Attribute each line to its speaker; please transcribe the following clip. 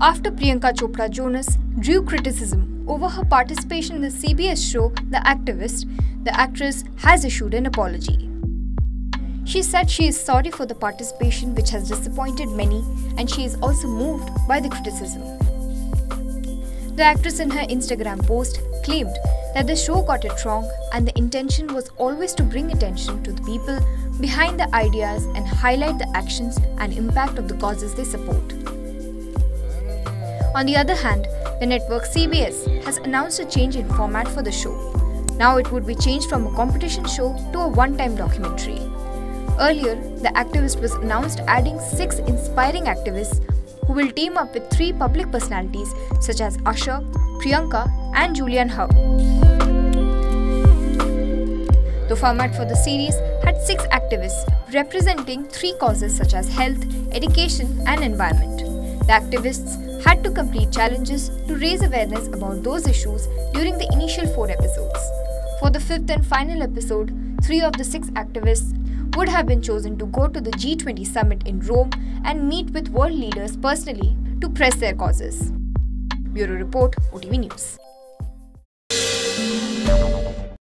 Speaker 1: After Priyanka Chopra Jonas drew criticism over her participation in the CBS show The Activist, the actress has issued an apology. She said she is sorry for the participation which has disappointed many and she is also moved by the criticism. The actress in her Instagram post claimed that the show got it wrong and the intention was always to bring attention to the people behind the ideas and highlight the actions and impact of the causes they support. On the other hand, the network CBS has announced a change in format for the show. Now it would be changed from a competition show to a one time documentary. Earlier, the activist was announced adding six inspiring activists who will team up with three public personalities such as Usher, Priyanka, and Julianne Hough. The format for the series had six activists representing three causes such as health, education, and environment. The activists had to complete challenges to raise awareness about those issues during the initial four episodes. For the fifth and final episode, three of the six activists would have been chosen to go to the G20 summit in Rome and meet with world leaders personally to press their causes. Bureau Report, OTV News.